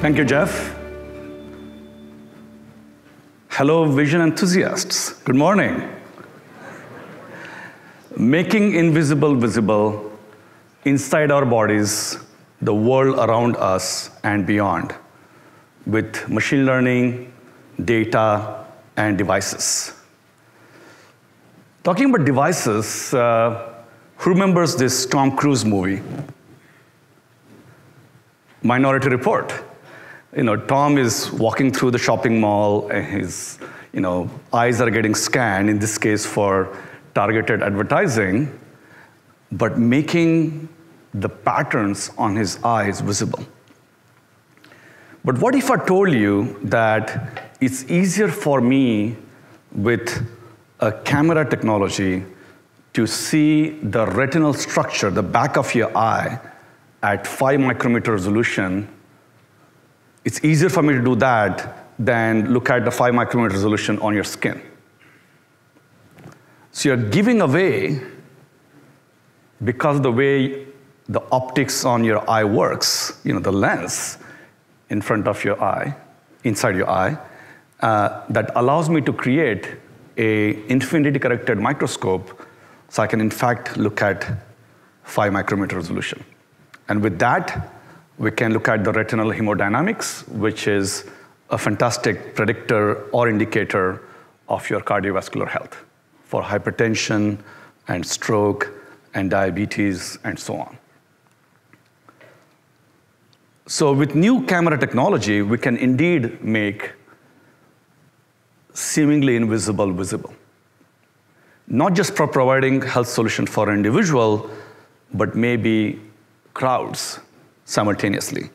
Thank you, Jeff. Hello, vision enthusiasts. Good morning. Making invisible visible inside our bodies, the world around us, and beyond with machine learning, data, and devices. Talking about devices, uh, who remembers this Tom Cruise movie? Minority Report. You know, Tom is walking through the shopping mall, and his you know, eyes are getting scanned, in this case for targeted advertising, but making the patterns on his eyes visible. But what if I told you that it's easier for me with a camera technology to see the retinal structure, the back of your eye, at 5 micrometer resolution, it's easier for me to do that than look at the 5 micrometer resolution on your skin. So you're giving away, because of the way the optics on your eye works, you know, the lens in front of your eye, inside your eye, uh, that allows me to create a infinity corrected microscope so I can in fact look at 5 micrometer resolution. And with that, we can look at the retinal hemodynamics, which is a fantastic predictor or indicator of your cardiovascular health for hypertension and stroke and diabetes and so on. So with new camera technology, we can indeed make seemingly invisible visible. Not just for providing health solution for an individual, but maybe crowds simultaneously.